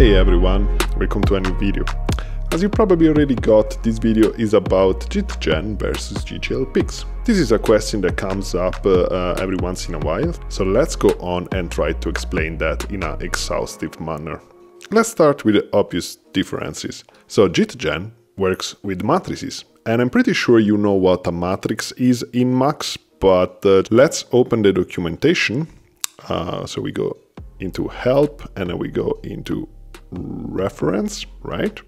Hey everyone, welcome to a new video. As you probably already got, this video is about JITGen versus GGL GGLPix. This is a question that comes up uh, uh, every once in a while, so let's go on and try to explain that in an exhaustive manner. Let's start with the obvious differences. So JITGen works with matrices, and I'm pretty sure you know what a matrix is in Max, but uh, let's open the documentation. Uh, so we go into help and then we go into reference, right?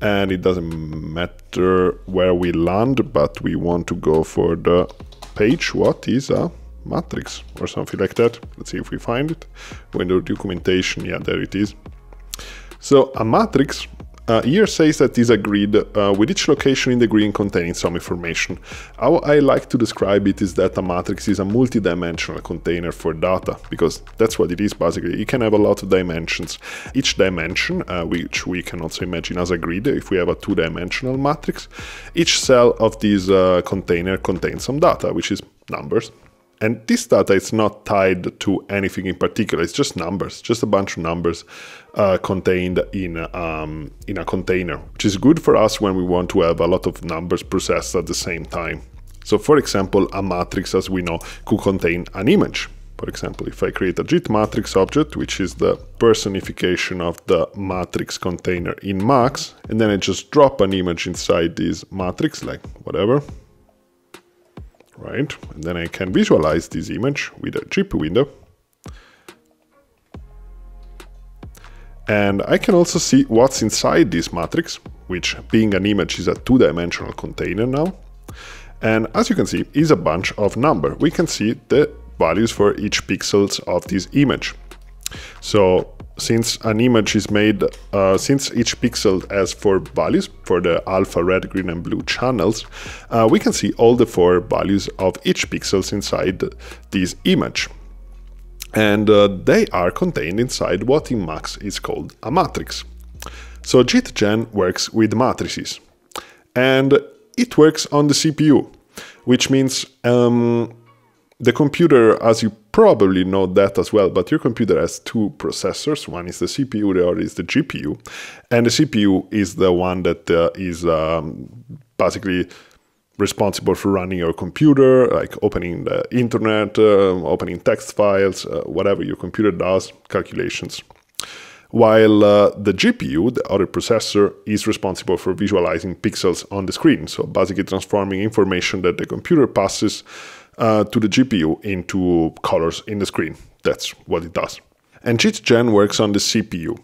And it doesn't matter where we land, but we want to go for the page. What is a matrix or something like that? Let's see if we find it. Window documentation, yeah, there it is. So a matrix uh, here says that is a grid uh, with each location in the grid containing some information. How I like to describe it is that a matrix is a multi-dimensional container for data, because that's what it is basically. It can have a lot of dimensions. Each dimension, uh, which we can also imagine as a grid if we have a two-dimensional matrix, each cell of this uh, container contains some data, which is numbers, and this data is not tied to anything in particular. It's just numbers, just a bunch of numbers uh, contained in um, in a container, which is good for us when we want to have a lot of numbers processed at the same time. So, for example, a matrix, as we know, could contain an image. For example, if I create a JIT matrix object, which is the personification of the matrix container in Max, and then I just drop an image inside this matrix, like whatever, right? And then I can visualize this image with a JIP window. And I can also see what's inside this matrix, which being an image is a two-dimensional container now. And as you can see, is a bunch of number. We can see the values for each pixels of this image. So since an image is made, uh, since each pixel has four values for the alpha, red, green, and blue channels, uh, we can see all the four values of each pixels inside this image. And uh, they are contained inside what in Max is called a matrix. So JITGen works with matrices. And it works on the CPU, which means um, the computer, as you probably know that as well, but your computer has two processors. One is the CPU, the other is the GPU. And the CPU is the one that uh, is um, basically responsible for running your computer, like opening the internet, uh, opening text files, uh, whatever your computer does, calculations. While uh, the GPU, the other processor, is responsible for visualizing pixels on the screen, so basically transforming information that the computer passes uh, to the GPU into colors in the screen. That's what it does. And JITGen works on the CPU.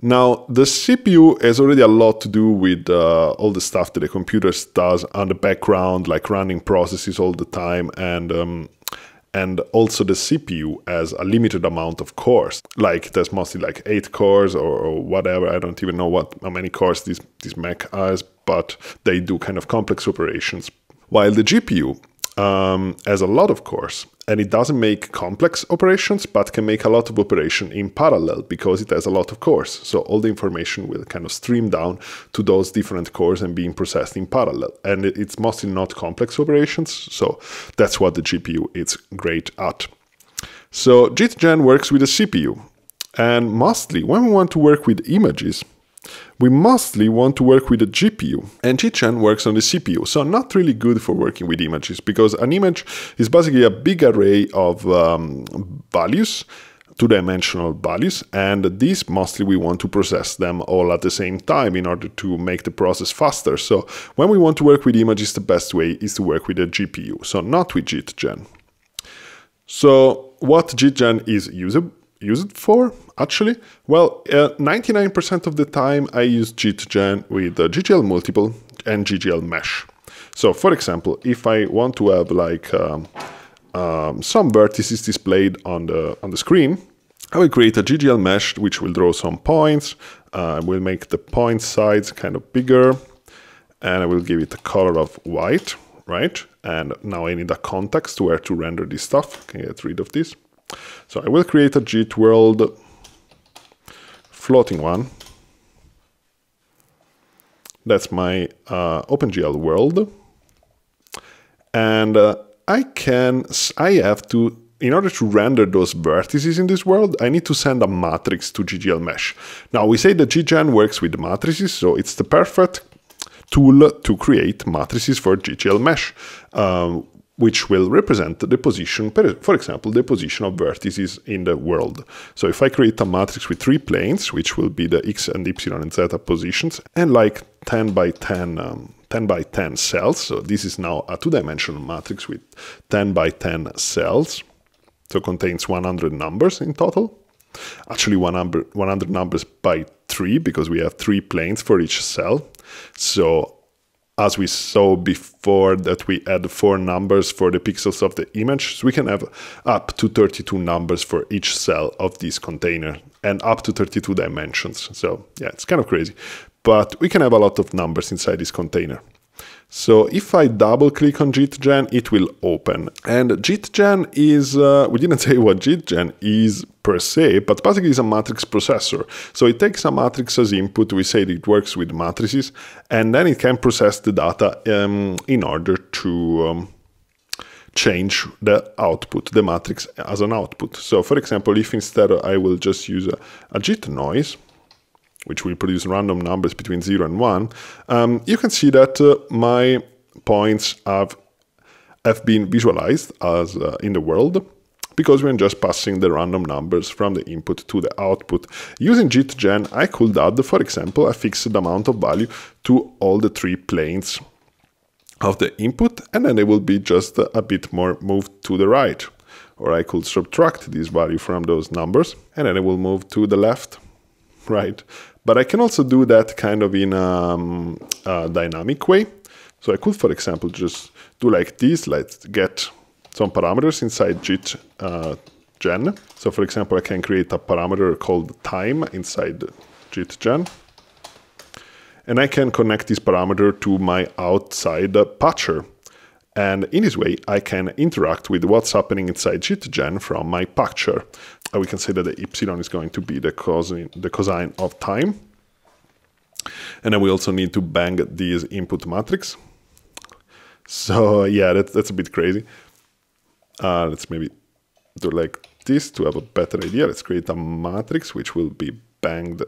Now, the CPU has already a lot to do with uh, all the stuff that the computer does on the background, like running processes all the time, and um, and also the CPU has a limited amount of cores. Like there's mostly like eight cores or, or whatever. I don't even know what how many cores this this Mac has, but they do kind of complex operations. While the GPU um, has a lot of cores and it doesn't make complex operations but can make a lot of operation in parallel because it has a lot of cores. So all the information will kind of stream down to those different cores and being processed in parallel. And it's mostly not complex operations so that's what the gpu is great at. So JITGen works with the cpu and mostly when we want to work with images we mostly want to work with a GPU, and JITGen works on the CPU, so not really good for working with images, because an image is basically a big array of um, values, two-dimensional values, and these mostly we want to process them all at the same time in order to make the process faster. So when we want to work with images, the best way is to work with a GPU, so not with JITGen. So what JITGen is usable use it for, actually? Well, 99% uh, of the time I use JITGen with uh, GGL Multiple and GGL Mesh. So, for example, if I want to have like um, um, some vertices displayed on the on the screen, I will create a GGL mesh which will draw some points. Uh, will make the point size kind of bigger, and I will give it a color of white, right? And now I need a context where to render this stuff. Can get rid of this. So I will create a JIT world floating one. That's my uh, OpenGL world. And uh, I can, I have to in order to render those vertices in this world, I need to send a matrix to GGL Mesh. Now we say that GGen works with matrices, so it's the perfect tool to create matrices for GGL Mesh. Um, which will represent the position, for example, the position of vertices in the world. So if I create a matrix with three planes, which will be the x and y and z positions, and like 10 by 10, um, 10 by 10 cells, so this is now a two-dimensional matrix with 10 by 10 cells, so contains 100 numbers in total. Actually 100, 100 numbers by 3, because we have three planes for each cell. So as we saw before that we add four numbers for the pixels of the image, so we can have up to 32 numbers for each cell of this container and up to 32 dimensions. So yeah, it's kind of crazy, but we can have a lot of numbers inside this container. So if I double click on JITGen, it will open. And JITGen is, uh, we didn't say what JITGen is per se, but basically it's a matrix processor. So it takes a matrix as input, we say it works with matrices, and then it can process the data um, in order to um, change the output, the matrix as an output. So for example, if instead I will just use a, a JIT noise, which will produce random numbers between 0 and 1, um, you can see that uh, my points have, have been visualized as uh, in the world because we're just passing the random numbers from the input to the output. Using JITGen, I could add, for example, a fixed amount of value to all the three planes of the input, and then they will be just a bit more moved to the right. Or I could subtract this value from those numbers, and then it will move to the left, right? But I can also do that kind of in um, a dynamic way. So I could, for example, just do like this, let's get some parameters inside JIT uh, gen. So for example, I can create a parameter called time inside JIT gen. And I can connect this parameter to my outside patcher. And in this way, I can interact with what's happening inside JITGen from my patcher. We can say that the epsilon is going to be the cosine, the cosine of time. And then we also need to bang this input matrix. So yeah, that, that's a bit crazy. Uh, let's maybe do like this to have a better idea. Let's create a matrix which will be banged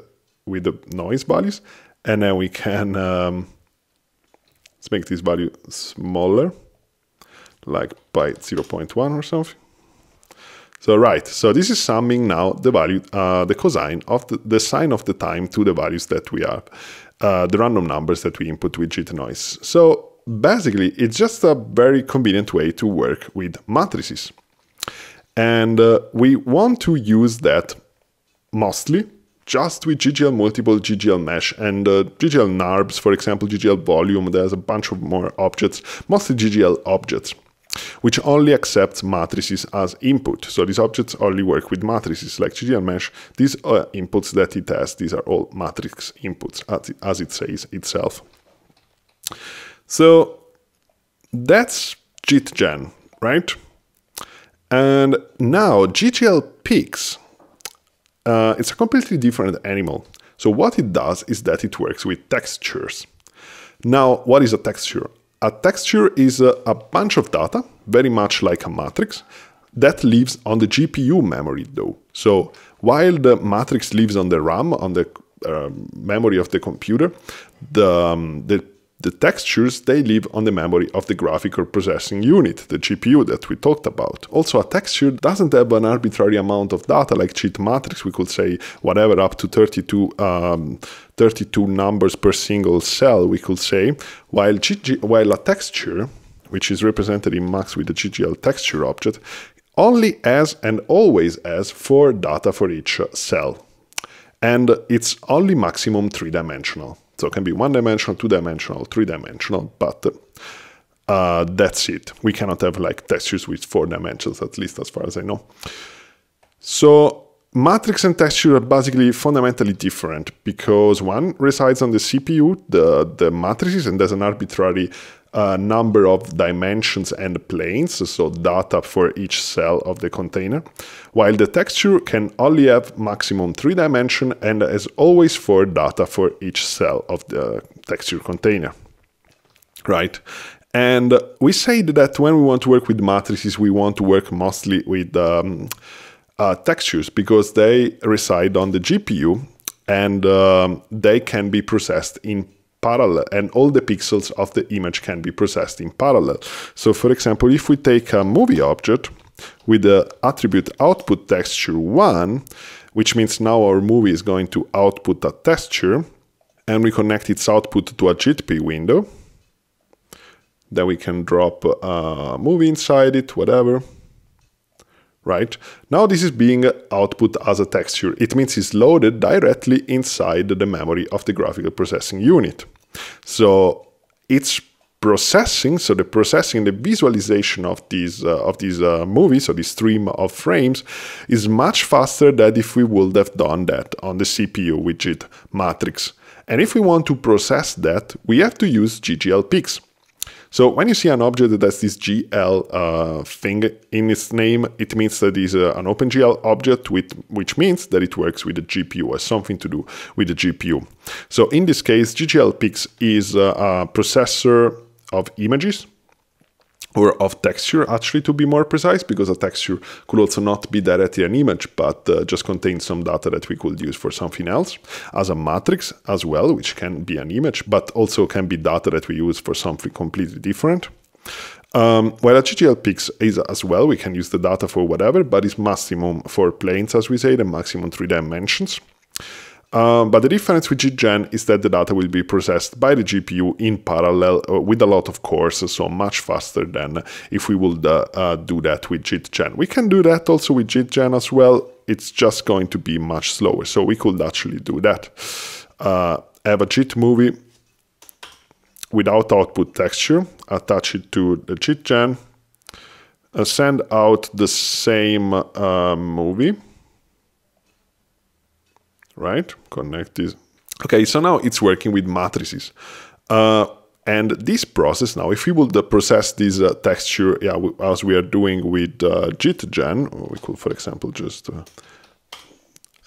with the noise values. And then we can, um, let's make this value smaller like by 0.1 or something. So right, so this is summing now the value, uh, the cosine of the, the sine of the time to the values that we have, uh, the random numbers that we input with JIT noise. So basically, it's just a very convenient way to work with matrices. And uh, we want to use that mostly just with GGL multiple, GGL mesh, and uh, GGL NURBS, for example, GGL volume, there's a bunch of more objects, mostly GGL objects which only accepts matrices as input. So these objects only work with matrices like GGL Mesh. These uh, inputs that it has, these are all matrix inputs as it, as it says itself. So that's JITGen, right? And now GGL Pix, uh, it's a completely different animal. So what it does is that it works with textures. Now, what is a texture? A texture is a, bunch of data, very much like a matrix, that lives on the GPU memory though. So while the matrix lives on the RAM, on the uh, memory of the computer, the, um, the the textures, they live on the memory of the graphical processing unit, the GPU that we talked about. Also, a texture doesn't have an arbitrary amount of data like JIT matrix. We could say whatever up to 32, um, 32 numbers per single cell, we could say, while, GG, while a texture, which is represented in max with the GGL texture object, only has and always has four data for each cell. And it's only maximum three dimensional. So it can be one dimensional, two dimensional, three dimensional, but uh, that's it. We cannot have like textures with four dimensions, at least as far as I know. So matrix and texture are basically fundamentally different because one resides on the CPU, the, the matrices, and there's an arbitrary uh, number of dimensions and planes, so data for each cell of the container, while the texture can only have maximum three dimension and as always four data for each cell of the texture container. Right, And we said that when we want to work with matrices, we want to work mostly with um, uh, textures because they reside on the GPU and um, they can be processed in parallel and all the pixels of the image can be processed in parallel. So for example, if we take a movie object with the attribute output texture 1, which means now our movie is going to output a texture, and we connect its output to a JITP window, then we can drop a movie inside it, whatever. Right? Now this is being output as a texture. It means it's loaded directly inside the memory of the graphical processing unit. So it's processing, so the processing, the visualization of these uh, of these uh, movies, or this stream of frames, is much faster than if we would have done that on the CPU JIT matrix. And if we want to process that, we have to use GGLPix. So when you see an object that has this GL uh, thing in its name, it means that it's uh, an OpenGL object, with, which means that it works with the GPU, has something to do with the GPU. So in this case, GGLPix is uh, a processor of images or of texture actually to be more precise because a texture could also not be directly an image but uh, just contain some data that we could use for something else as a matrix as well which can be an image but also can be data that we use for something completely different um, while a GGLPix is as well, we can use the data for whatever, but it's maximum for planes, as we say, the maximum three dimensions. Um, but the difference with JITGen is that the data will be processed by the GPU in parallel uh, with a lot of cores, so much faster than if we would uh, uh, do that with JITGen. We can do that also with JITGen as well, it's just going to be much slower, so we could actually do that. Uh, have a JIT movie without output texture, attach it to the JITGen, uh, send out the same movie right? Connect this. Okay, so now it's working with matrices. Uh, and this process now, if we would uh, process this uh, texture yeah, as we are doing with uh, JITGen, we could, for example, just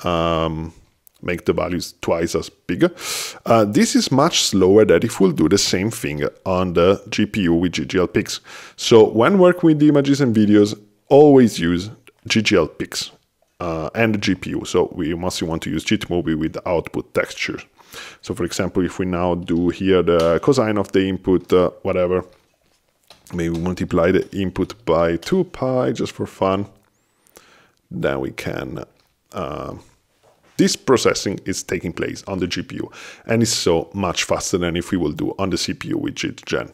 uh, um, make the values twice as big. Uh, this is much slower than if we'll do the same thing on the GPU with GGLPix. So when working with images and videos, always use GGLPix uh, and the GPU. So we mostly want to use JITmovie with the output texture. So for example, if we now do here the cosine of the input, uh, whatever, maybe multiply the input by 2 pi just for fun, then we can, uh, this processing is taking place on the GPU and is so much faster than if we will do on the CPU with JITGen.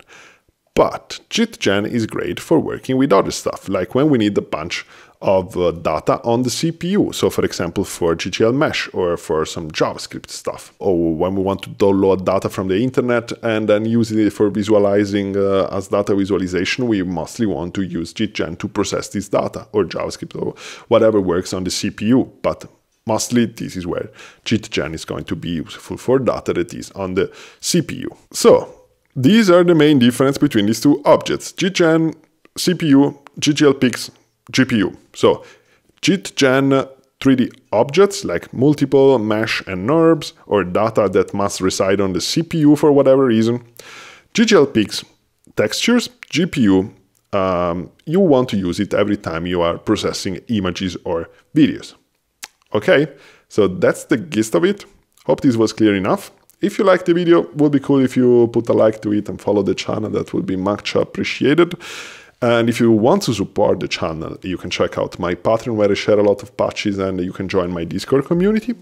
But JITGen is great for working with other stuff, like when we need a bunch of uh, data on the CPU. So for example, for GGL Mesh or for some JavaScript stuff. Or when we want to download data from the internet and then use it for visualizing uh, as data visualization, we mostly want to use JITGen to process this data or JavaScript or whatever works on the CPU. But mostly this is where JITGen is going to be useful for data that is on the CPU. So these are the main difference between these two objects, JITGen, CPU, GGLPix, GPU. So JITGen 3D objects like multiple mesh and NURBS or data that must reside on the CPU for whatever reason. GGLPix textures, GPU, um, you want to use it every time you are processing images or videos. Okay, so that's the gist of it. Hope this was clear enough. If you liked the video, would be cool if you put a like to it and follow the channel, that would be much appreciated. And if you want to support the channel, you can check out my Patreon where I share a lot of patches and you can join my Discord community.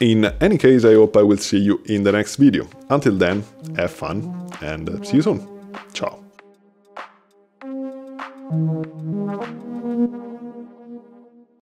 In any case, I hope I will see you in the next video. Until then, have fun and see you soon. Ciao.